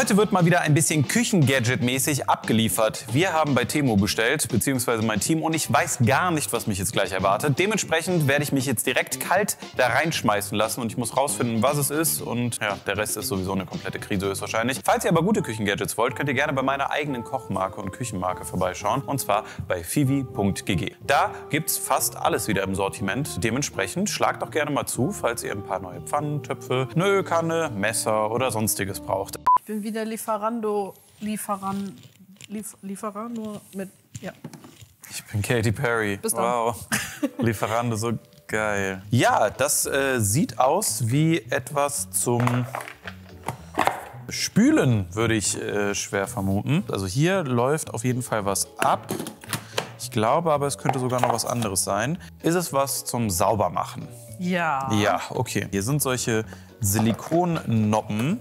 Heute wird mal wieder ein bisschen Küchengadget-mäßig abgeliefert. Wir haben bei Temo bestellt, beziehungsweise mein Team, und ich weiß gar nicht, was mich jetzt gleich erwartet. Dementsprechend werde ich mich jetzt direkt kalt da reinschmeißen lassen und ich muss rausfinden, was es ist. Und ja, der Rest ist sowieso eine komplette Krise höchstwahrscheinlich. Falls ihr aber gute Küchengadgets wollt, könnt ihr gerne bei meiner eigenen Kochmarke und Küchenmarke vorbeischauen. Und zwar bei fivi.gg. Da gibt's fast alles wieder im Sortiment. Dementsprechend schlagt doch gerne mal zu, falls ihr ein paar neue Pfannen, Töpfe, eine Messer oder sonstiges braucht. Ich bin wieder Lieferando, Lieferan, Lief, Lieferando mit, ja. Ich bin Katy Perry. Bis dann. wow. Lieferando, so geil. Ja, das äh, sieht aus wie etwas zum Spülen, würde ich äh, schwer vermuten. Also hier läuft auf jeden Fall was ab. Ich glaube aber, es könnte sogar noch was anderes sein. Ist es was zum Saubermachen? Ja. Ja, okay. Hier sind solche Silikonnoppen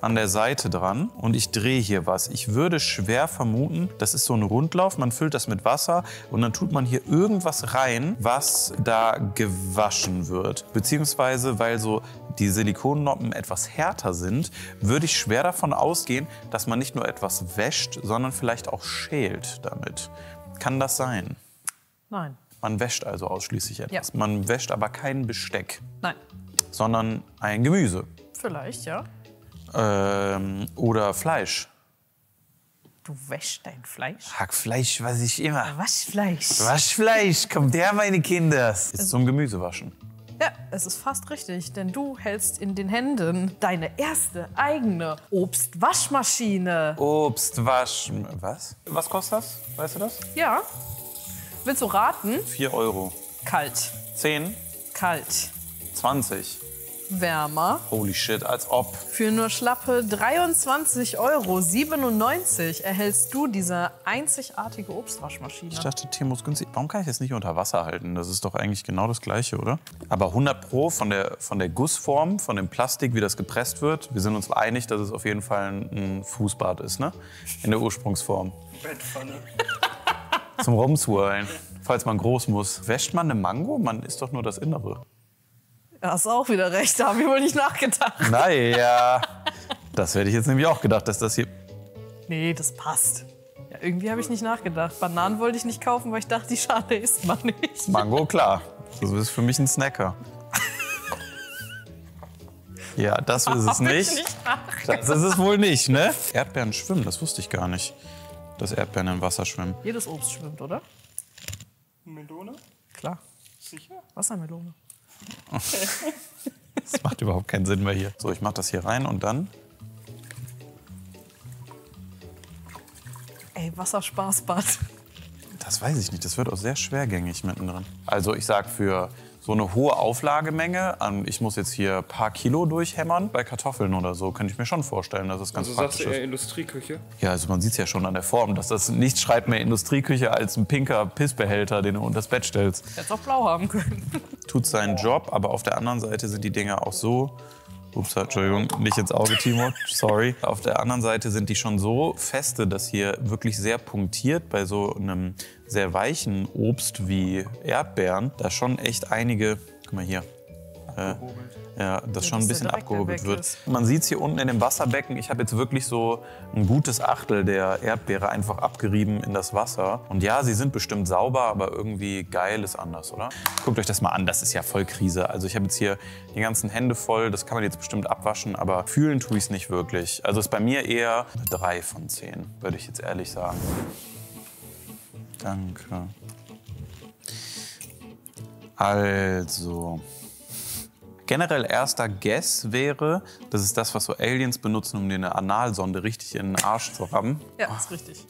an der Seite dran und ich drehe hier was. Ich würde schwer vermuten, das ist so ein Rundlauf, man füllt das mit Wasser und dann tut man hier irgendwas rein, was da gewaschen wird. Beziehungsweise, weil so die Silikonnoppen etwas härter sind, würde ich schwer davon ausgehen, dass man nicht nur etwas wäscht, sondern vielleicht auch schält damit. Kann das sein? Nein. Man wäscht also ausschließlich etwas. Ja. Man wäscht aber kein Besteck, Nein. sondern ein Gemüse. Vielleicht, ja. Ähm, oder Fleisch. Du wäschst dein Fleisch? Hackfleisch, was ich immer. Waschfleisch. Waschfleisch, kommt her, meine Kinder. Ist zum Gemüsewaschen. Ja, es ist fast richtig, denn du hältst in den Händen deine erste eigene Obstwaschmaschine. Obstwaschen. Was? Was kostet das? Weißt du das? Ja. Willst du raten? 4 Euro. Kalt. 10, Kalt. 20. Wärmer. Holy shit, als ob. Für nur schlappe 23,97 Euro erhältst du diese einzigartige Obstwaschmaschine. Ich dachte, Timo ist günstig. Warum kann ich das nicht unter Wasser halten? Das ist doch eigentlich genau das Gleiche, oder? Aber 100 Pro von der, von der Gussform, von dem Plastik, wie das gepresst wird. Wir sind uns einig, dass es auf jeden Fall ein, Fußbad ist, ne? In der Ursprungsform. Bettpfanne. Zum Rumswirlen. Falls man groß muss. Wäscht man eine Mango? Man isst doch nur das Innere. Ja, hast auch wieder recht, da habe ich wohl nicht nachgedacht. Naja, das hätte ich jetzt nämlich auch gedacht, dass das hier. Nee, das passt. Ja, irgendwie habe ich nicht nachgedacht. Bananen wollte ich nicht kaufen, weil ich dachte, die Schale isst man nicht. Mango, klar. Das ist für mich ein Snacker. Ja, das ist es nicht. nicht nachgedacht. Das ist es wohl nicht, ne? Erdbeeren schwimmen, das wusste ich gar nicht. Dass Erdbeeren im Wasser schwimmen. Jedes Obst schwimmt, oder? Melone? Klar. Sicher? Wassermelone. Das macht überhaupt keinen Sinn mehr hier. So, ich mach das hier rein und dann. Ey, Wasserspaßbad. Das weiß ich nicht, das wird auch sehr schwergängig mittendrin. Also ich sag für so eine hohe Auflagemenge, an, ich muss jetzt hier ein paar Kilo durchhämmern, bei Kartoffeln oder so, könnte ich mir schon vorstellen, dass es ganz Also sagst du praktisch eher ist. Industrieküche? Ja, also man sieht es ja schon an der Form, dass das nichts schreit mehr Industrieküche als ein pinker Pissbehälter, den du unter das Bett stellst. Hättest auch blau haben können. Tut seinen Job, aber auf der anderen Seite sind die Dinger auch so. Ups, Entschuldigung, nicht ins Auge, Timo. Sorry. Auf der anderen Seite sind die schon so feste, dass hier wirklich sehr punktiert bei so einem sehr weichen Obst wie Erdbeeren da schon echt einige, guck mal hier, äh, ja, das schon ein bisschen abgehobelt wird. ist. Man sieht es hier unten in dem Wasserbecken. Ich habe jetzt wirklich so ein gutes Achtel der Erdbeere einfach abgerieben in das Wasser. Und ja, sie sind bestimmt sauber, aber irgendwie geil ist anders, oder? Guckt euch das mal an, das ist ja voll Krise. Also ich habe jetzt hier die ganzen Hände voll, das kann man jetzt bestimmt abwaschen, aber fühlen tue ich es nicht wirklich. Also ist bei mir eher eine 3 von 10, würde ich jetzt ehrlich sagen. Danke. Also, Generell erster Guess wäre, das ist das, was so Aliens benutzen, um dir eine Analsonde richtig in den Arsch zu rammen. Ja, ist richtig.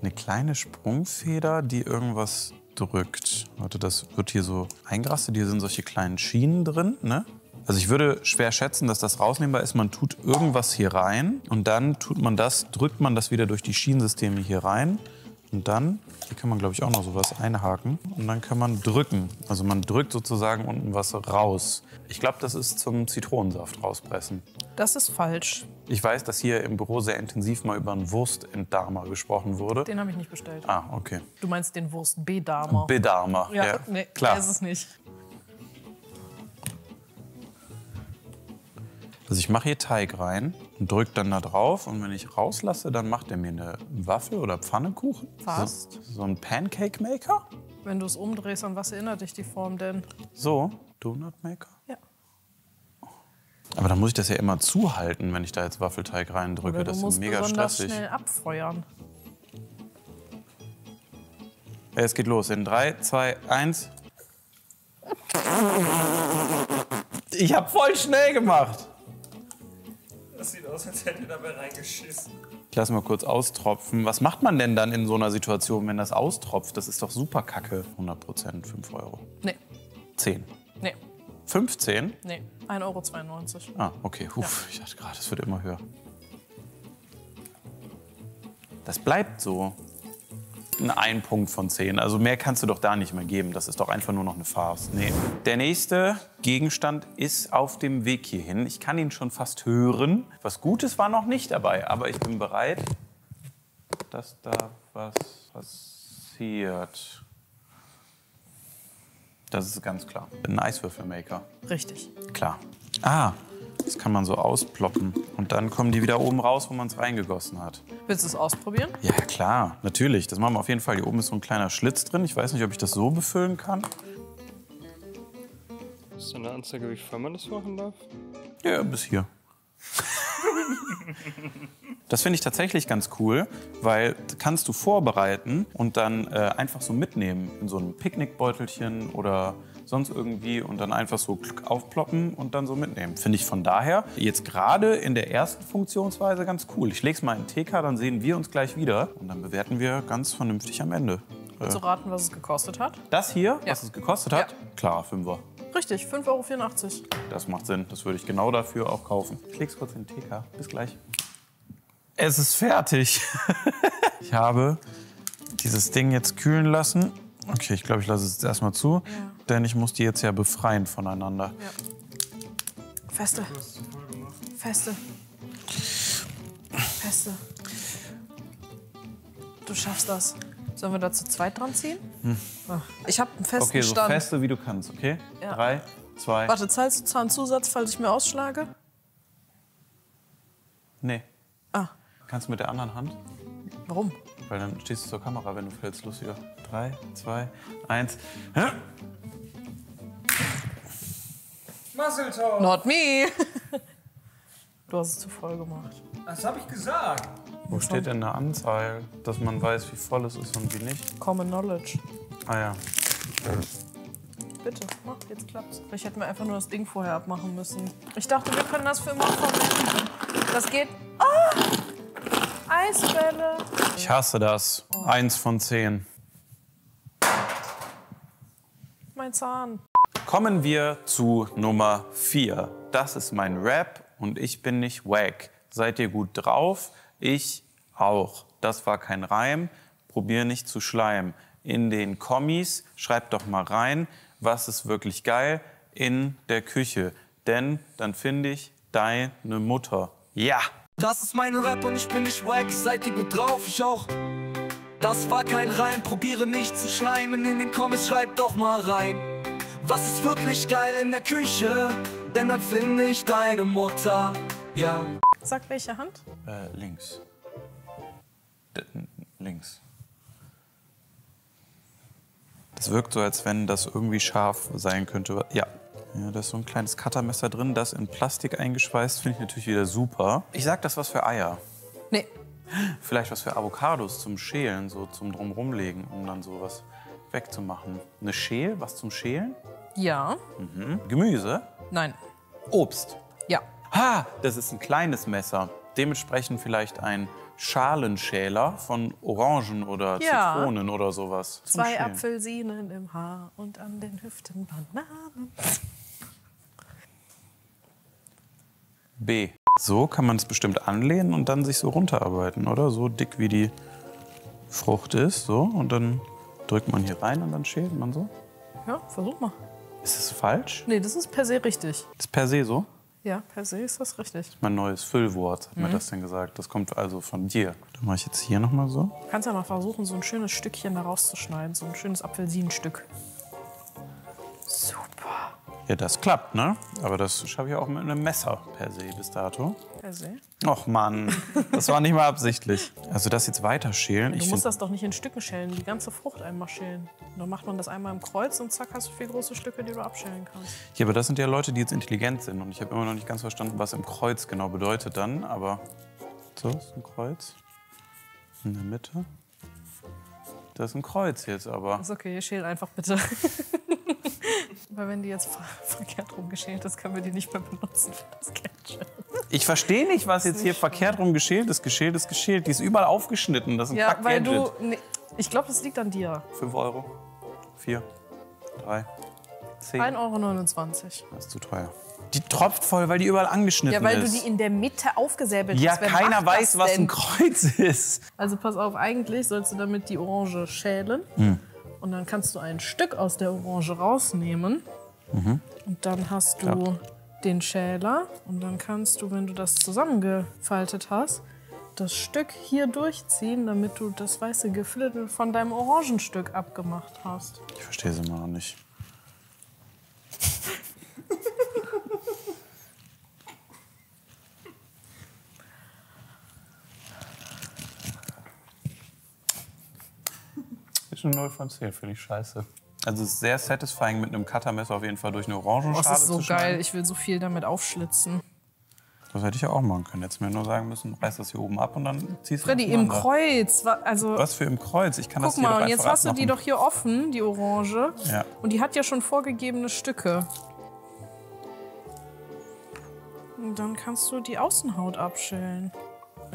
Eine kleine Sprungfeder, die irgendwas drückt. Warte, das wird hier so eingerastet. Hier sind solche kleinen Schienen drin, ne? Also ich würde schwer schätzen, dass das rausnehmbar ist. Man tut irgendwas hier rein und dann tut man das, drückt man das wieder durch die Schienensysteme hier rein. Und dann, hier kann man glaube ich auch noch sowas einhaken. Und dann kann man drücken. Also man drückt sozusagen unten was raus. Ich glaube, das ist zum Zitronensaft rauspressen. Das ist falsch. Ich weiß, dass hier im Büro sehr intensiv mal über einen Wurstentdarmer gesprochen wurde. Den habe ich nicht bestellt. Ah, okay. Du meinst den Wurst-B-Darmer. Bedarmer. ja, nee, klar. ist es nicht. Also ich mache hier Teig rein und drücke dann da drauf. Und wenn ich rauslasse, dann macht er mir eine Waffel oder Pfannekuchen. Fast. So, so ein Pancake-Maker. Wenn du es umdrehst, an was erinnert dich die Form denn? So, Donut-Maker. Ja. Aber dann muss ich das ja immer zuhalten, wenn ich da jetzt Waffelteig reindrücke. Oder das du ist musst mega stressig. schnell abfeuern. Es geht los in 3, 2, 1. Ich habe voll schnell gemacht. Das sieht aus, als hätte ihr dabei reingeschissen. Ich lasse mal kurz austropfen. Was macht man denn dann in so einer Situation, wenn das austropft? Das ist doch super kacke. 100 Prozent, 5 Euro. Nee, 10. nee, 15? nee. 1,92 Euro. Ah, okay. Huf, Ich dachte gerade, es wird immer höher. Das bleibt so. Ein ein Punkt von 10. Also mehr kannst du doch da nicht mehr geben. Das ist doch einfach nur noch eine Farce. Nee. Der nächste Gegenstand ist auf dem Weg hierhin. Ich kann ihn schon fast hören. Was Gutes war noch nicht dabei, aber ich bin bereit, dass da was passiert. Das ist ganz klar. Ein Eiswürfelmaker. Richtig. Klar. Ah, das kann man so ausploppen. Und dann kommen die wieder oben raus, wo man es reingegossen hat. Willst du es ausprobieren? Ja, klar, natürlich. Das machen wir auf jeden Fall. Hier oben ist so ein kleiner Schlitz drin. Ich weiß nicht, ob ich das so befüllen kann. Ist da eine Anzeige, wie voll man das machen darf? Ja, bis hier. Das finde ich tatsächlich ganz cool, weil kannst du vorbereiten und dann äh, einfach so mitnehmen in so einem Picknickbeutelchen oder sonst irgendwie und dann einfach so aufploppen und dann so mitnehmen. Finde ich von daher jetzt gerade in der ersten Funktionsweise ganz cool. Ich lege es mal in TK, dann sehen wir uns gleich wieder und dann bewerten wir ganz vernünftig am Ende. Willst du raten, was es gekostet hat? Das hier, Ja. was es gekostet hat, Ja. klar, Fünfer. Richtig, 5,84 Euro. Das macht Sinn. Das würde ich genau dafür auch kaufen. Ich leg's kurz in den TK. Bis gleich. Es ist fertig. ich habe dieses Ding jetzt kühlen lassen. Okay, ich glaube, ich lasse es jetzt erstmal zu. Denn ich muss die jetzt ja befreien voneinander. Feste. Feste. Feste. Du schaffst das. Sollen wir da zu zweit dran ziehen? Ach, Ich habe einen festen Okay, so Stand. feste wie du kannst, okay? Ja. Drei, zwei. Warte, zahlst du Zahnzusatz, falls ich mir ausschlage? Nee. Ah, Kannst du mit der anderen Hand? warum? Weil dann stehst du zur Kamera, wenn du fällst. Lustiger. Drei, zwei, eins. Hä? Muscle Not me! Du hast es zu voll gemacht. Das habe ich gesagt. Wo steht denn eine Anzahl, dass man weiß, wie voll es ist und wie nicht? Common Knowledge. Ah ja. Bitte, mach, jetzt klappt's. Vielleicht hätten wir einfach nur das Ding vorher abmachen müssen. Ich dachte, wir können das für immer verwenden. Das geht. Ah! Eisbälle. Ich hasse das. Eins von zehn. Mein Zahn. Kommen wir zu Nummer vier. Das ist mein Rap und ich bin nicht wack. Seid ihr gut drauf? Ich auch. Das war kein Reim. Probier nicht zu schleimen. In den Kommis schreibt doch mal rein, was ist wirklich geil in der Küche. Denn dann finde ich deine Mutter. Ja. Das ist mein Rap und ich bin nicht wack, seid ihr gut drauf, ich auch. Das war kein Reim, probiere nicht zu schleimen, in den Comments schreibt doch mal rein. Was ist wirklich geil in der Küche? Denn dann finde ich deine Mutter, ja. Sag welche Hand? Äh, links. D links. Das wirkt so, als wenn das irgendwie scharf sein könnte. Ja. Ja, da ist so ein kleines Cuttermesser drin, das in Plastik eingeschweißt, finde ich natürlich wieder super. Ich sag das was für Eier. Nee. Vielleicht was für Avocados zum Schälen, so zum drumrumlegen, um dann sowas wegzumachen. Eine Schäl, was zum Schälen? Ja. Gemüse? Nein. Obst. Ja. Ha, das ist ein kleines Messer. Dementsprechend vielleicht ein Schalenschäler von Orangen oder Ja. Zitronen oder sowas. Zum Zwei Schälen. Apfelsinen im Haar und an den Hüften Bananen. B. So kann man es bestimmt anlehnen und dann sich so runterarbeiten, oder? So dick wie die Frucht ist, so. Und dann drückt man hier rein und dann schält man so. Ja, versuch mal. Ist das falsch? Nee, das ist per se richtig. Ist per se so? Ja, per se ist das richtig. Mein neues Füllwort hat mir Mhm. das denn gesagt. Das kommt also von dir. Dann mache ich jetzt hier nochmal so. Du kannst ja mal versuchen, so ein schönes Stückchen da rauszuschneiden. So ein schönes Apfelsinenstück. Super. Ja, das klappt, ne? Aber das schaffe ich auch mit einem Messer per se bis dato. Per se. Och Mann, das war nicht mal absichtlich. Also das jetzt weiter schälen. Du Ich musst das doch nicht in Stücken schälen, die ganze Frucht einmal schälen. Dann macht man das einmal im Kreuz und zack hast du vier große Stücke, die du abschälen kannst. ja, aber das sind ja Leute, die jetzt intelligent sind. Und ich habe immer noch nicht ganz verstanden, was im Kreuz genau bedeutet dann. Aber so ist ein Kreuz. In der Mitte. Das ist ein Kreuz jetzt aber. Ist okay, schäl einfach bitte. Weil wenn die jetzt ver verkehrt rumgeschält ist, können wir die nicht mehr benutzen für das Gadget. Ich verstehe nicht, was jetzt hier verkehrt rum geschält ist. Geschält ist geschält. Die ist überall aufgeschnitten. Das ist ein Ja, weil du. Nee, ich glaube, das liegt an dir. 5 Euro. 4. 3. 10. 1,29 Euro. Das ist zu teuer. Die tropft voll, weil die überall angeschnitten Ja, weil du ist. die in der Mitte aufgesäbelt ja, hast. Wer keiner weiß, was ein Kreuz ist. Also pass auf, eigentlich sollst du damit die Orange schälen. Hm. Und dann kannst du ein Stück aus der Orange rausnehmen. Mhm. Und dann hast du den Schäler. Und dann kannst du, wenn du das zusammengefaltet hast, das Stück hier durchziehen, damit du das weiße Geflittel von deinem Orangenstück abgemacht hast. Ich verstehe es immer noch nicht. Ist eine 0 von 10, finde ich scheiße. Also es ist sehr satisfying mit einem Cuttermesser auf jeden Fall durch eine Orangenschale Das ist so geil. Ich will so viel damit aufschlitzen. Das hätte ich ja auch machen können. Jetzt mir nur sagen müssen, reiß das hier oben ab und dann ziehst du Freddy, im. Kreuz. Also, Was für im Kreuz? Ich kann das guck hier mal, doch und jetzt einfach hast du die abmachen. doch hier offen, die Orange. Ja. Und die hat ja schon vorgegebene Stücke. Und dann kannst du die Außenhaut abschälen.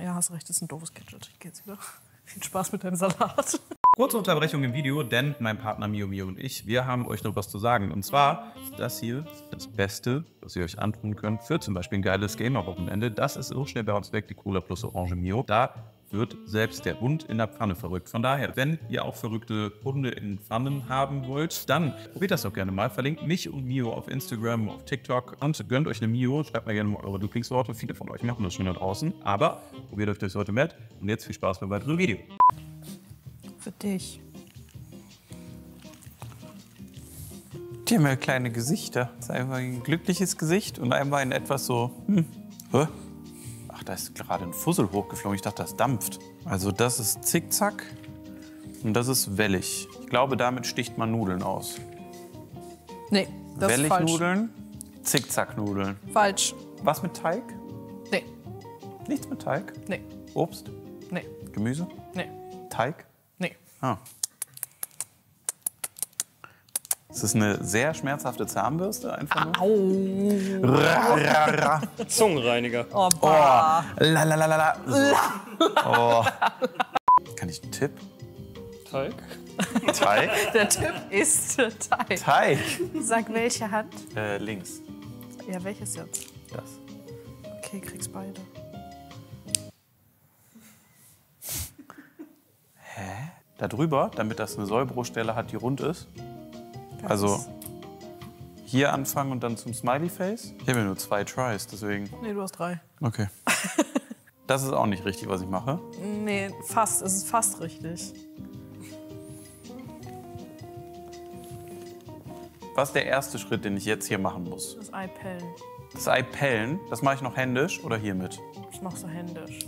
Ja, hast recht, das ist ein doofes Gadget. Ich geh jetzt wieder. Viel Spaß mit deinem Salat. Kurze Unterbrechung im Video, denn mein Partner Mio Mio und ich, wir haben euch noch was zu sagen. Und zwar ist das hier das Beste, was ihr euch antun könnt für zum Beispiel ein geiles Gamer-Wochenende. Das ist so schnell bei uns weg, die Cola Plus Orange Mio. Da wird selbst der Hund in der Pfanne verrückt. Von daher, wenn ihr auch verrückte Hunde in Pfannen haben wollt, dann probiert das doch gerne mal. Verlinkt mich und Mio auf Instagram, auf TikTok und gönnt euch eine Mio. Schreibt mir gerne mal eure Lieblingsworte. Viele von euch machen das schon da draußen. Aber probiert euch das heute mit. Und jetzt viel Spaß beim weiteren Video. Für dich. Die haben ja kleine Gesichter. Das ist einmal ein glückliches Gesicht und einmal ein etwas so. Hm, hä? Ach, da ist gerade ein Fussel hochgeflogen. Ich dachte, das dampft. Also, das ist Zickzack und das ist Wellig. Ich glaube, damit sticht man Nudeln aus. Nee, das ist falsch. Wellignudeln, Zickzacknudeln. Falsch. Was mit Teig? Nee, Nichts mit Teig. nee, Obst, nee, Gemüse, nee, Teig. Nee. Ah. Es ist eine sehr schmerzhafte Zahnbürste, einfach nur. Au. Ra, ra, ra. Zungenreiniger. Oh, Oh, la la la la la. So. Oh. Kann ich einen Tipp? Teig. Teig? Der Tipp ist Teig. Teig. Sag welche Hand. Äh, links. Ja, welches jetzt? Das. Okay, kriegst beide. Da drüber, damit das eine Sollbruchstelle hat, die rund ist. Also hier anfangen und dann zum Smiley Face. Ich habe ja nur zwei Tries, deswegen. Nee, du hast drei. Okay. Das ist auch nicht richtig, was ich mache. Nee, fast. Es ist fast richtig. Was ist der erste Schritt, den ich jetzt hier machen muss? Das Ei pellen. Das Ei pellen, das mache ich noch händisch oder hiermit? Das machst du händisch.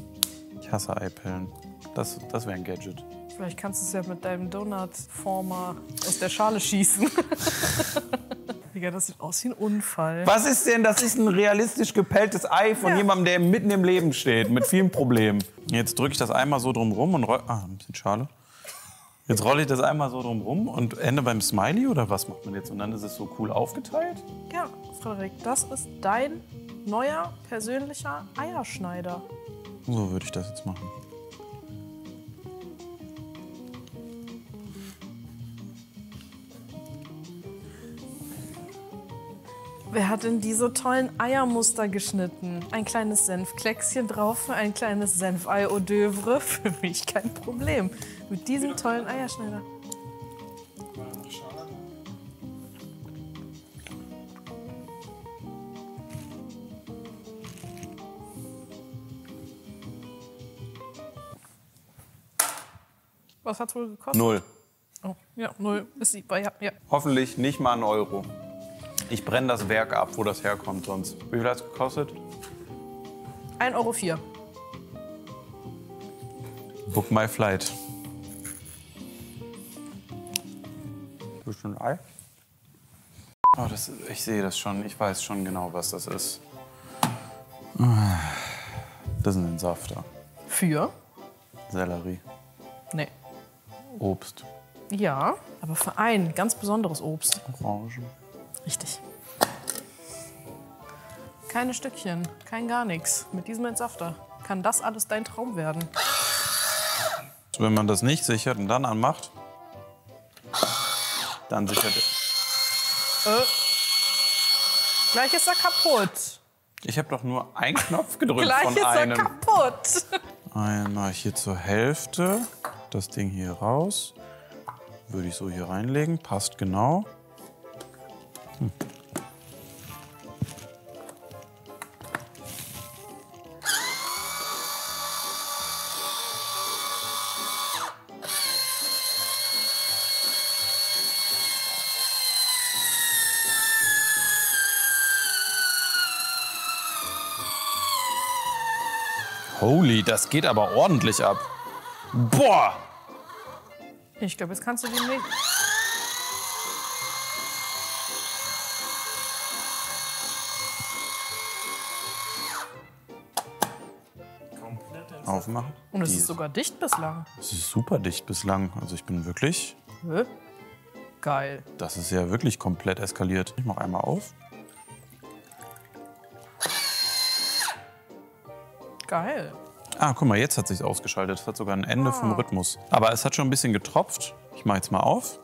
Ich hasse Eipellen. Das, das wäre ein Gadget. Vielleicht kannst du es ja mit deinem Donut-Former aus der Schale schießen. Digga, das sieht aus wie ein Unfall. Was ist denn? Das ist ein realistisch gepelltes Ei von Ja. jemandem, der mitten im Leben steht, mit vielen Problemen. Jetzt drücke ich das einmal so drum rum und roll. Ah, ein bisschen Schale. Jetzt rolle ich das einmal so drum rum und ende beim Smiley oder was macht man jetzt? Und dann ist es so cool aufgeteilt? Ja, Frederik, das ist dein neuer persönlicher Eierschneider. So würde ich das jetzt machen. Wer hat denn diese tollen Eiermuster geschnitten? Ein kleines Senfkleckschen drauf für ein kleines Senfei Eau d'oeuvre. Für mich kein Problem. Mit diesem tollen Eierschneider. Was hat's wohl gekostet? Null. Oh, ja, null. Ist bei, ja, ja. Hoffentlich nicht mal ein Euro. Ich brenne das Werk ab, wo das herkommt sonst. Wie viel hat es gekostet? 1,04 Euro. Vier. Book my flight. Du ein Ei? Oh, das, ich sehe das schon. Ich weiß schon genau, was das ist. Das ist ein Entsafter. Für? Sellerie. Nee. Obst. Ja, aber für ein ganz besonderes Obst. Orangen. Richtig. Keine Stückchen, kein gar nichts. Mit diesem Entsafter kann das alles dein Traum werden. Wenn man das nicht sichert und dann anmacht, dann sichert Äh. Gleich ist er kaputt. Ich habe doch nur einen Knopf gedrückt Gleich von ist er einem. kaputt. Einmal hier zur Hälfte. Das Ding hier raus. Würde ich so hier reinlegen. Passt genau. Hm. Holy, das geht aber ordentlich ab. Boah! Ich glaube, jetzt kannst du den nicht. Aufmachen. Und es Die ist sogar dicht bislang. Es ist super dicht bislang. Also ich bin wirklich. Hä? Geil. Das ist ja wirklich komplett eskaliert. Ich mache einmal auf. Geil. Ah, guck mal, jetzt hat sich ausgeschaltet. Es hat sogar ein Ende vom Rhythmus. Aber es hat schon ein bisschen getropft. Ich mache jetzt mal auf.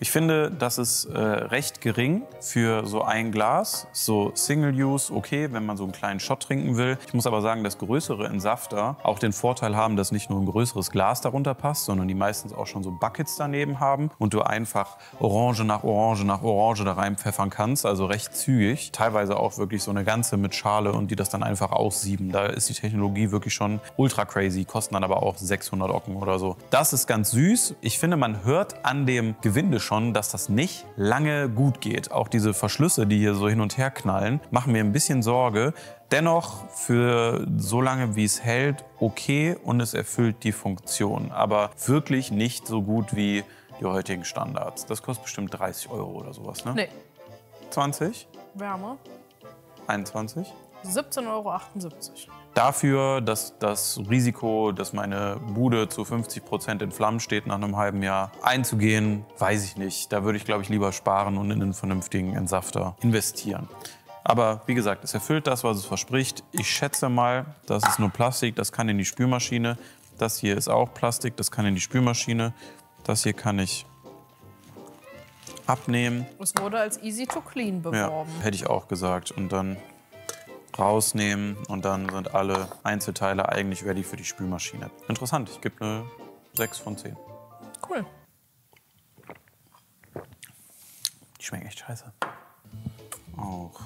Ich finde, das ist äh, recht gering für so ein Glas. So Single-Use, okay, wenn man so einen kleinen Shot trinken will. Ich muss aber sagen, dass größere Entsafter auch den Vorteil haben, dass nicht nur ein größeres Glas darunter passt, sondern die meistens auch schon so Buckets daneben haben und du einfach Orange nach Orange nach Orange da reinpfeffern kannst. Also recht zügig. Teilweise auch wirklich so eine ganze mit Schale und die das dann einfach aussieben. Da ist die Technologie wirklich schon ultra crazy, kosten dann aber auch 600 Ocken oder so. Das ist ganz süß. Ich finde, man hört an dem Gewinde schon, dass das nicht lange gut geht. Auch diese Verschlüsse, die hier so hin und her knallen, machen mir ein bisschen Sorge. Dennoch für so lange, wie es hält, okay und es erfüllt die Funktion. Aber wirklich nicht so gut wie die heutigen Standards. Das kostet bestimmt 30 Euro oder sowas, ne? Nee, 20? Wärme. 21? 17,78 Euro. Dafür, dass das Risiko, dass meine Bude zu 50 Prozent in Flammen steht nach einem halben Jahr, einzugehen, weiß ich nicht. Da würde ich, glaube ich, lieber sparen und in einen vernünftigen Entsafter investieren. Aber wie gesagt, es erfüllt das, was es verspricht. Ich schätze mal, das ist nur Plastik, das kann in die Spülmaschine. Das hier ist auch Plastik, das kann in die Spülmaschine. Das hier kann ich abnehmen. Es wurde als easy to clean Ja, beworben. hätte ich auch gesagt. Und dann rausnehmen und dann sind alle Einzelteile eigentlich ready für die Spülmaschine. Interessant, ich gebe eine 6 von 10. Cool. Die schmecken echt scheiße. Auch.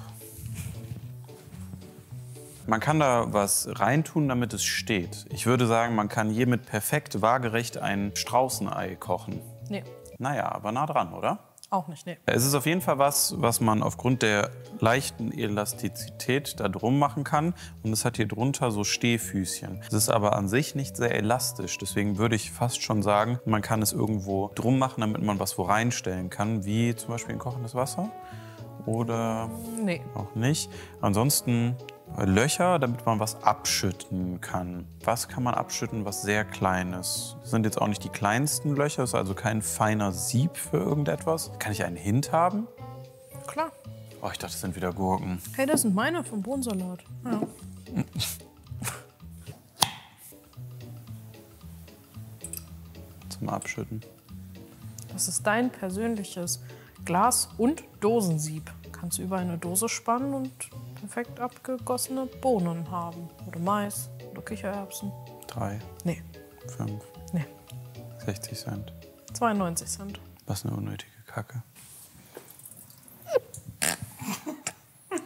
Man kann da was reintun, damit es steht. Ich würde sagen, man kann hiermit perfekt waagerecht ein Straußenei kochen. Nee, Naja, aber nah dran, oder? Auch nicht. Nee. Es ist auf jeden Fall was, was man aufgrund der leichten Elastizität da drum machen kann. Und es hat hier drunter so Stehfüßchen. Es ist aber an sich nicht sehr elastisch. Deswegen würde ich fast schon sagen, man kann es irgendwo drum machen, damit man was wo reinstellen kann. Wie zum Beispiel in kochendes Wasser. Oder Nee. auch nicht. Ansonsten Löcher, damit man was abschütten kann. Was kann man abschütten, was sehr klein ist? Das sind jetzt auch nicht die kleinsten Löcher, ist also kein feiner Sieb für irgendetwas. Kann ich einen Hint haben? Klar. Oh, ich dachte, das sind wieder Gurken. Hey, das sind meine vom Bohnensalat. Ja. Zum Abschütten. Das ist dein persönliches Glas- und Dosensieb. Kannst du über eine Dose spannen und perfekt abgegossene Bohnen haben. Oder Mais oder Kichererbsen. Drei, Nee, fünf, nee. 60 Cent. 92 Cent. Was eine unnötige Kacke.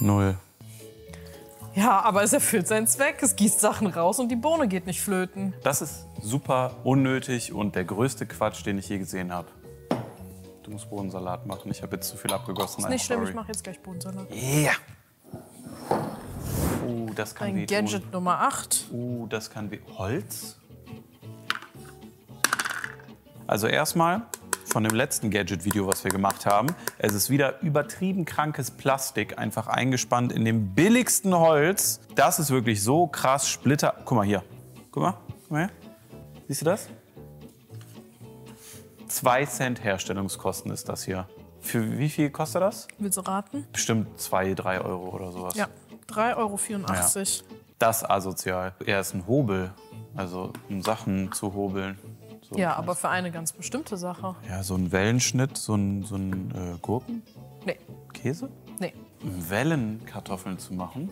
Null. Ja, aber es erfüllt seinen Zweck. Es gießt Sachen raus und die Bohne geht nicht flöten. Das ist super unnötig und der größte Quatsch, den ich je gesehen habe. Du musst Bohnensalat machen. Ich habe jetzt zu viel abgegossen. Ist nicht schlimm, ich mache jetzt gleich Bohnensalat. Ja. Oh, das kann Ein wehtun. Gadget Nummer 8. Oh, das kann weh. Holz? Also erstmal von dem letzten Gadget-Video, was wir gemacht haben. Es ist wieder übertrieben krankes Plastik, einfach eingespannt in dem billigsten Holz. Das ist wirklich so krass Splitter. Guck mal hier. Guck mal. Guck mal her. Siehst du das? 2 Cent Herstellungskosten ist das hier. Für wie viel kostet das? Willst du raten? Bestimmt 2, 3 Euro oder sowas. Ja, 3,84 Euro. Das asozial. Er ist ein Hobel, also um Sachen zu hobeln. So. Ja, aber für eine ganz bestimmte Sache. Ja, so ein Wellenschnitt, so ein, so ein äh, Gurken, Nee, Käse. nee, Wellenkartoffeln zu machen.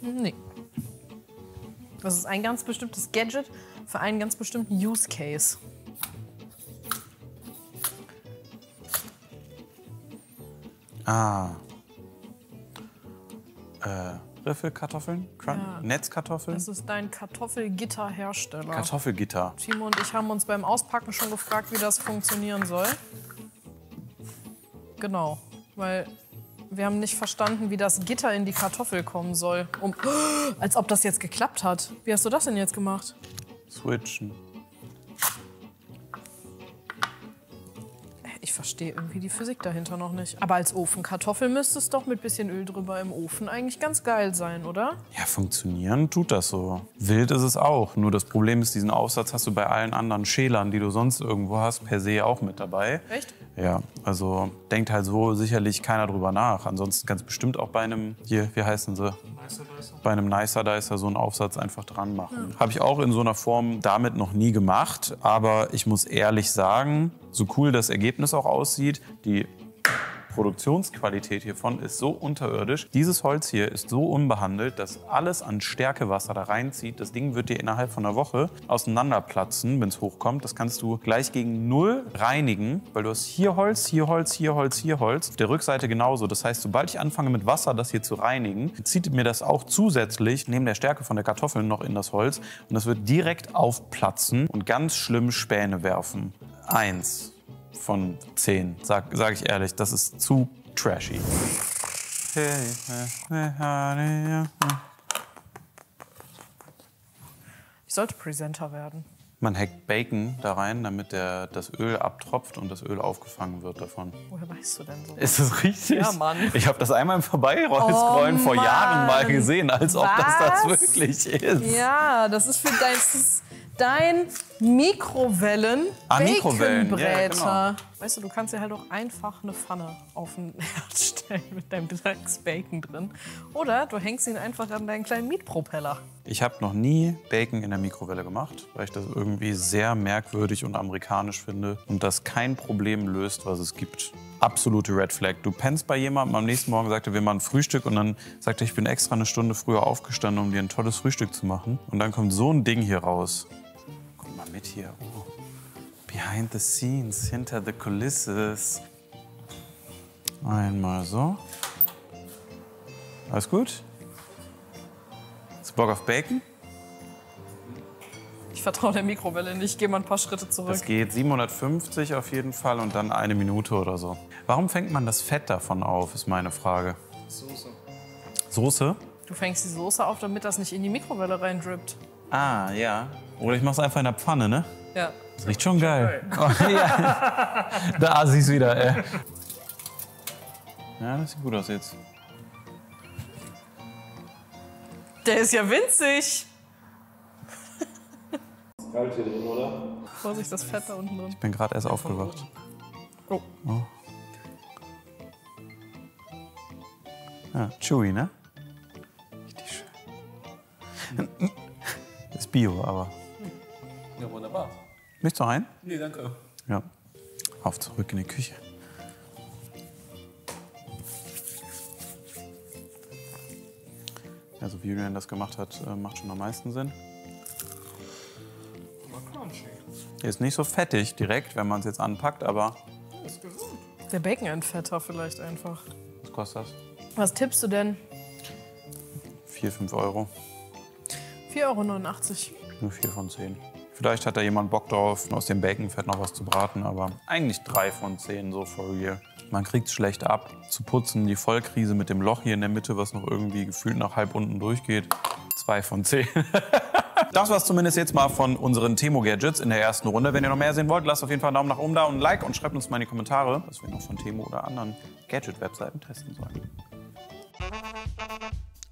nee. Das ist ein ganz bestimmtes Gadget für einen ganz bestimmten Use Case. Ah. Äh, Riffelkartoffeln? Crun Ja. Netzkartoffeln? Das ist dein Kartoffelgitterhersteller. Kartoffelgitter. Timo und ich haben uns beim Auspacken schon gefragt, wie das funktionieren soll. Genau, weil wir haben nicht verstanden, wie das Gitter in die Kartoffel kommen soll. Um, als ob das jetzt geklappt hat. Wie hast du das denn jetzt gemacht? Switchen. Verstehe irgendwie die Physik dahinter noch nicht. Aber als Ofenkartoffel müsste es doch mit bisschen Öl drüber im Ofen eigentlich ganz geil sein, oder? Ja, funktionieren tut das so. Wild ist es auch. Nur das Problem ist, diesen Aufsatz hast du bei allen anderen Schälern, die du sonst irgendwo hast, per se auch mit dabei. Echt? Ja, also denkt halt so sicherlich keiner drüber nach. Ansonsten ganz bestimmt auch bei einem, hier, wie heißen sie? Bei einem Nicer Dicer so einen Aufsatz einfach dran machen. Habe ich auch in so einer Form damit noch nie gemacht. Aber ich muss ehrlich sagen, so cool das Ergebnis auch aussieht, die Produktionsqualität hiervon ist so unterirdisch. Dieses Holz hier ist so unbehandelt, dass alles an Stärkewasser da reinzieht. Das Ding wird dir innerhalb von einer Woche auseinanderplatzen, wenn es hochkommt. Das kannst du gleich gegen null reinigen, weil du hast hier Holz, hier Holz, hier Holz, hier Holz. Auf der Rückseite genauso. Das heißt, sobald ich anfange mit Wasser das hier zu reinigen, zieht mir das auch zusätzlich neben der Stärke von der Kartoffeln noch in das Holz und das wird direkt aufplatzen und ganz schlimm Späne werfen. Eins von 10, sag, sag ich ehrlich. Das ist zu trashy. Ich sollte Presenter werden. Man hackt Bacon da rein, damit der, das Öl abtropft und das Öl aufgefangen wird davon. Woher weißt du denn so? Ist das richtig? Ja, Mann. Ich habe das einmal im Vorbeiscrollen Oh, vor Jahren mal gesehen, als ob das das Was? wirklich ist. Ja, das ist für dein, das ist dein Mikrowellen Ah, Mikrowellen, ja, Baconbräter. Weißt du, du kannst dir halt auch einfach eine Pfanne auf den Herd stellen mit deinem Drecksbacon drin. Oder du hängst ihn einfach an deinen kleinen Mietpropeller. Ich habe noch nie Bacon in der Mikrowelle gemacht, weil ich das irgendwie sehr merkwürdig und amerikanisch finde und das kein Problem löst, was es gibt. Absolute Red Flag. Du pennst bei jemandem, am nächsten Morgen sagt er, wir machen Frühstück und dann sagt er, ich bin extra eine Stunde früher aufgestanden, um dir ein tolles Frühstück zu machen. Und dann kommt so ein Ding hier raus. Mit hier. Oh. Behind the scenes, hinter the kulisses. Einmal so. Alles gut? Hast du Bock auf Bacon? Ich vertraue der Mikrowelle nicht. Ich gehe mal ein paar Schritte zurück. Das geht 750 auf jeden Fall und dann eine Minute oder so. Warum fängt man das Fett davon auf, ist meine Frage. Soße. Soße? Du fängst die Soße auf, damit das nicht in die Mikrowelle reindrippt. Ah, ja. Oder ich mach's einfach in der Pfanne, ne? Ja. Das riecht schon geil. Oh, ja. Da siehst du wieder, ey. Ja, das sieht gut aus jetzt. Der ist ja winzig. Kalt hier drin, oder? Vorsicht, das Fett da unten drin. Ich bin gerade erst aufgewacht. Oh. Ja, chewy, ne? Richtig schön. Bio, aber. Ja, wunderbar. Möchtest du ein? Nee, danke. Ja. Auf zurück in die Küche. Ja, so wie Julian das gemacht hat, äh, macht schon am meisten Sinn. Ist nicht so fettig direkt, wenn man es jetzt anpackt, aber Ist gesund. Der Bacon-Entfetter vielleicht einfach. was kostet das? Was tippst du denn? 4, 5 Euro. 4,89 Euro. Nur 4 von 10. Vielleicht hat da jemand Bock drauf, aus dem Baconfett noch was zu braten, aber eigentlich 3 von 10, so for real. Man kriegt es schlecht ab. Zu putzen, die Vollkrise mit dem Loch hier in der Mitte, was noch irgendwie gefühlt nach halb unten durchgeht. 2 von 10. Das war's zumindest jetzt mal von unseren Temo-Gadgets in der ersten Runde. Wenn ihr noch mehr sehen wollt, lasst auf jeden Fall einen Daumen nach oben da und ein Like und schreibt uns mal in die Kommentare, was wir noch von Temo oder anderen Gadget-Webseiten testen sollen.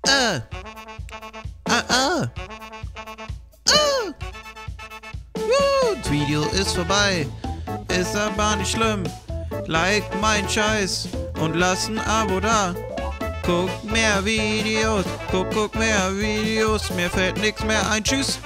Ah. Ah, ah. Das Video ist vorbei. Ist aber nicht schlimm. Like mein Scheiß und lass ein Abo da. Guck mehr Videos, guck, guck mehr Videos. Mir fällt nichts mehr ein. Tschüss.